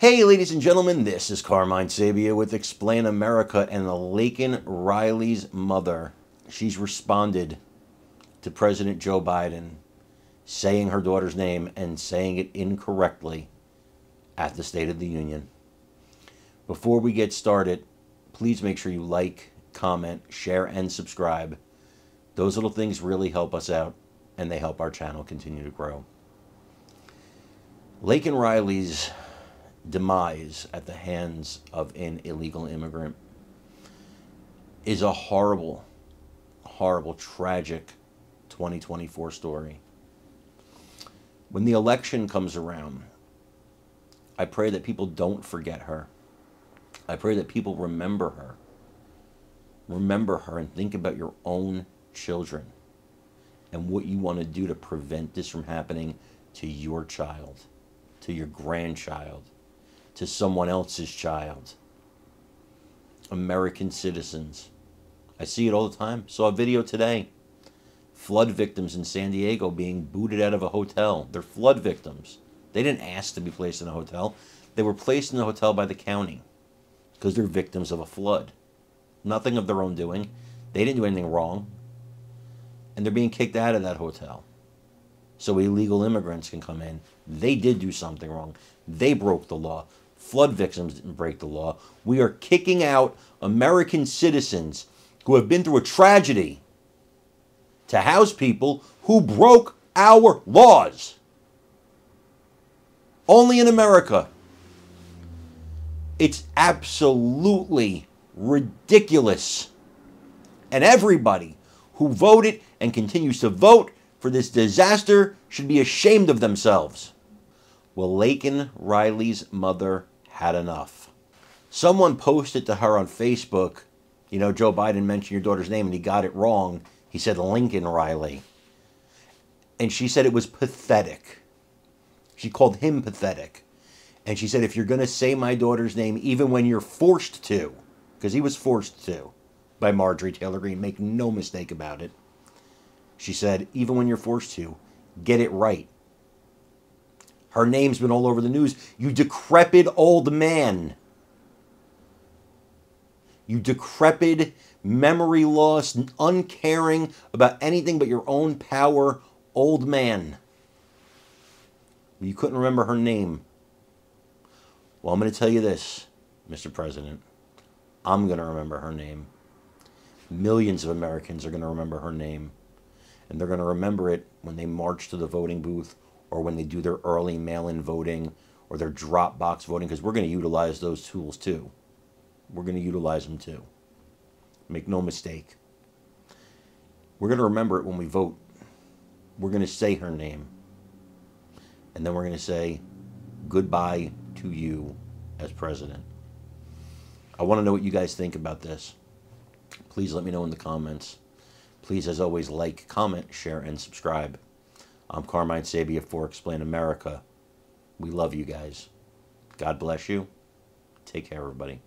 Hey, ladies and gentlemen, this is Carmine Sabia with Explain America and the Laken Riley's mother. She's responded to President Joe Biden saying her daughter's name and saying it incorrectly at the State of the Union. Before we get started, please make sure you like, comment, share, and subscribe. Those little things really help us out and they help our channel continue to grow. Laken Riley's demise at the hands of an illegal immigrant is a horrible, horrible, tragic 2024 story. When the election comes around, I pray that people don't forget her. I pray that people remember her. Remember her and think about your own children and what you want to do to prevent this from happening to your child, to your grandchild, to someone else's child. American citizens. I see it all the time. Saw a video today. Flood victims in San Diego being booted out of a hotel. They're flood victims. They didn't ask to be placed in a hotel. They were placed in the hotel by the county because they're victims of a flood. Nothing of their own doing. They didn't do anything wrong. And they're being kicked out of that hotel. So illegal immigrants can come in. They did do something wrong. They broke the law. Flood victims didn't break the law. We are kicking out American citizens who have been through a tragedy to house people who broke our laws. Only in America. It's absolutely ridiculous. And everybody who voted and continues to vote for this disaster should be ashamed of themselves. Well, Laken Riley's mother had enough. Someone posted to her on Facebook, you know, Joe Biden mentioned your daughter's name and he got it wrong. He said Lincoln Riley. And she said it was pathetic. She called him pathetic. And she said, if you're going to say my daughter's name, even when you're forced to, because he was forced to by Marjorie Taylor Greene, make no mistake about it. She said, even when you're forced to, get it right. Her name's been all over the news. You decrepit old man. You decrepit, memory lost, uncaring about anything but your own power old man. You couldn't remember her name. Well, I'm going to tell you this, Mr. President. I'm going to remember her name. Millions of Americans are going to remember her name. And they're going to remember it when they march to the voting booth or when they do their early mail-in voting or their Dropbox voting because we're going to utilize those tools too. We're going to utilize them too. Make no mistake. We're going to remember it when we vote. We're going to say her name. And then we're going to say goodbye to you as president. I want to know what you guys think about this. Please let me know in the comments. Please, as always, like, comment, share, and subscribe. I'm Carmine Sabia for Explain America. We love you guys. God bless you. Take care, everybody.